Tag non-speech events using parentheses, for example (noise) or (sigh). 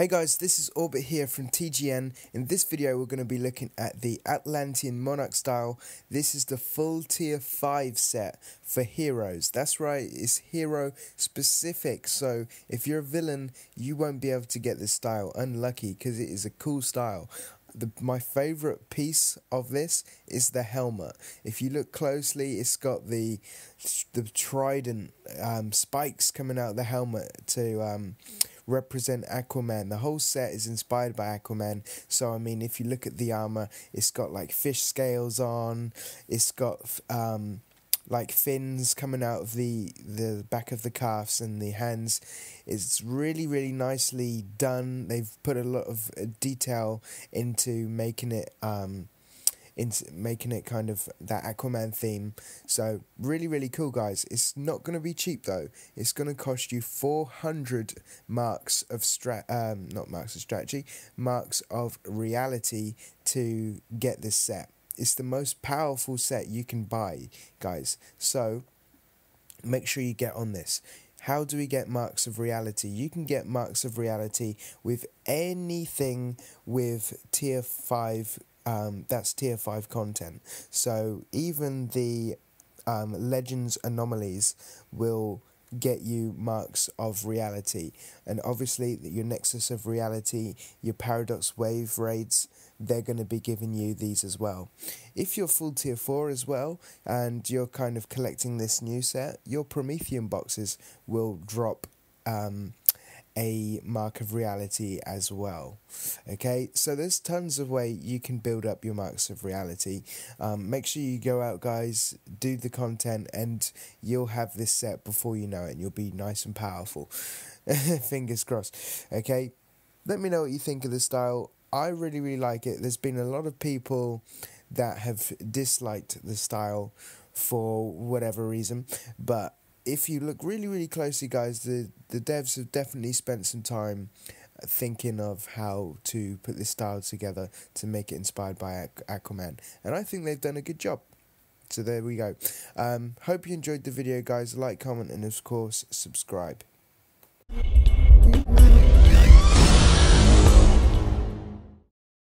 Hey guys, this is Orbit here from TGN. In this video we're going to be looking at the Atlantean Monarch style. This is the full tier 5 set for heroes. That's right, it's hero specific. So if you're a villain, you won't be able to get this style. Unlucky because it is a cool style. The, my favorite piece of this is the helmet. If you look closely, it's got the the trident um, spikes coming out of the helmet to um, represent Aquaman. The whole set is inspired by Aquaman. So I mean, if you look at the armor, it's got like fish scales on. It's got um, like fins coming out of the the back of the calves and the hands. It's really really nicely done. They've put a lot of uh, detail into making it. Um, making it kind of that Aquaman theme. So really, really cool, guys. It's not going to be cheap though. It's going to cost you 400 marks of strat, um, not marks of strategy, marks of reality to get this set. It's the most powerful set you can buy, guys. So make sure you get on this. How do we get marks of reality? You can get marks of reality with anything with tier 5 um, that's tier 5 content. So even the um, Legends anomalies will get you marks of reality. And obviously, your Nexus of reality, your Paradox Wave raids, they're going to be giving you these as well. If you're full tier 4 as well, and you're kind of collecting this new set, your Promethean boxes will drop. Um, a mark of reality as well. Okay, so there's tons of way you can build up your marks of reality. Um, make sure you go out, guys, do the content, and you'll have this set before you know it, and you'll be nice and powerful. (laughs) Fingers crossed. Okay, let me know what you think of the style. I really, really like it. There's been a lot of people that have disliked the style for whatever reason, but if you look really, really closely, guys, the, the devs have definitely spent some time thinking of how to put this style together to make it inspired by Aquaman. And I think they've done a good job. So there we go. Um, hope you enjoyed the video, guys. Like, comment, and of course, subscribe.